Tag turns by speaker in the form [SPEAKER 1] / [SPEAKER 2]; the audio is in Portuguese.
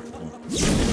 [SPEAKER 1] grupo.